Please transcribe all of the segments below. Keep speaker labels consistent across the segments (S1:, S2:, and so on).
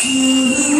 S1: Senhor.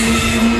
S1: see